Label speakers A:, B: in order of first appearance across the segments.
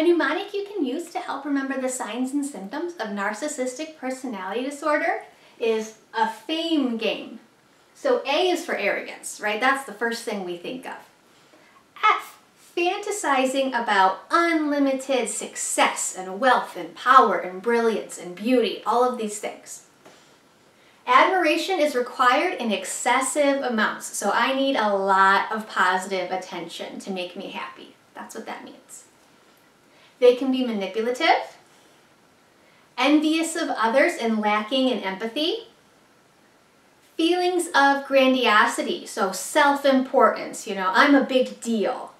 A: A mnemonic you can use to help remember the signs and symptoms of narcissistic personality disorder is a fame game. So A is for arrogance, right? That's the first thing we think of. F, fantasizing about unlimited success and wealth and power and brilliance and beauty, all of these things. Admiration is required in excessive amounts, so I need a lot of positive attention to make me happy. That's what that means. They can be manipulative, envious of others and lacking in empathy, feelings of grandiosity, so self-importance, you know, I'm a big deal.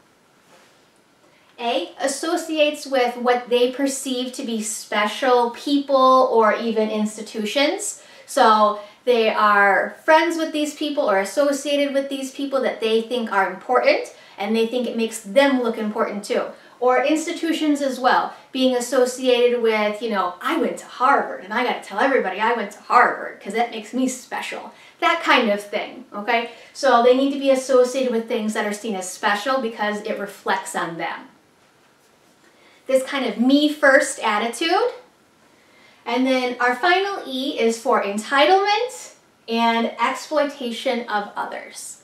A: A associates with what they perceive to be special people or even institutions. So they are friends with these people or associated with these people that they think are important and they think it makes them look important too or institutions as well, being associated with, you know, I went to Harvard and I got to tell everybody I went to Harvard because that makes me special. That kind of thing, okay? So they need to be associated with things that are seen as special because it reflects on them. This kind of me first attitude. And then our final E is for entitlement and exploitation of others.